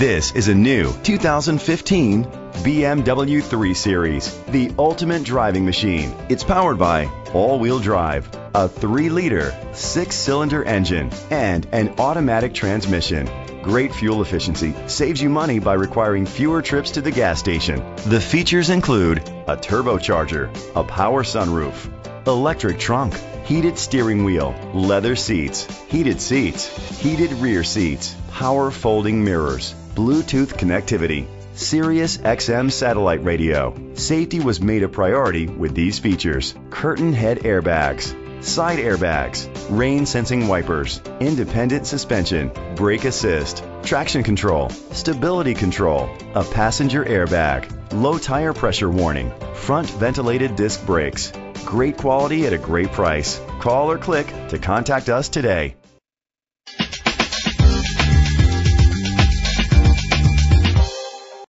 This is a new 2015 BMW 3 Series, the ultimate driving machine. It's powered by all-wheel drive, a 3-liter, 6-cylinder engine, and an automatic transmission. Great fuel efficiency saves you money by requiring fewer trips to the gas station. The features include a turbocharger, a power sunroof, electric trunk, heated steering wheel, leather seats, heated seats, heated rear seats, power folding mirrors, Bluetooth connectivity, Sirius XM satellite radio. Safety was made a priority with these features. Curtain head airbags, side airbags, rain sensing wipers, independent suspension, brake assist, traction control, stability control, a passenger airbag, low tire pressure warning, front ventilated disc brakes. Great quality at a great price. Call or click to contact us today.